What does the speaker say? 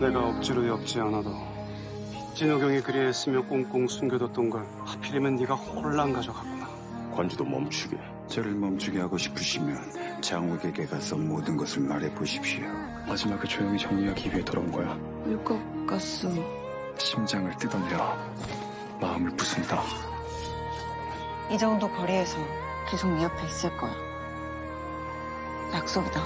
내가 억지로 엮지 않아도 진호경이 그리했으며 꽁꽁 숨겨뒀던 걸 하필이면 네가 홀랑 가져갔구나. 관주도 멈추게. 저를 멈추게 하고 싶으시면 장욱에게 가서 모든 것을 말해 보십시오. 마지막에 조용히 정리하기 위해 돌아온 거야. 울것 같소. 심장을 뜯어내어 마음을 부순다. 이 정도 거리에서 계속 네 옆에 있을 거야. 약속이다.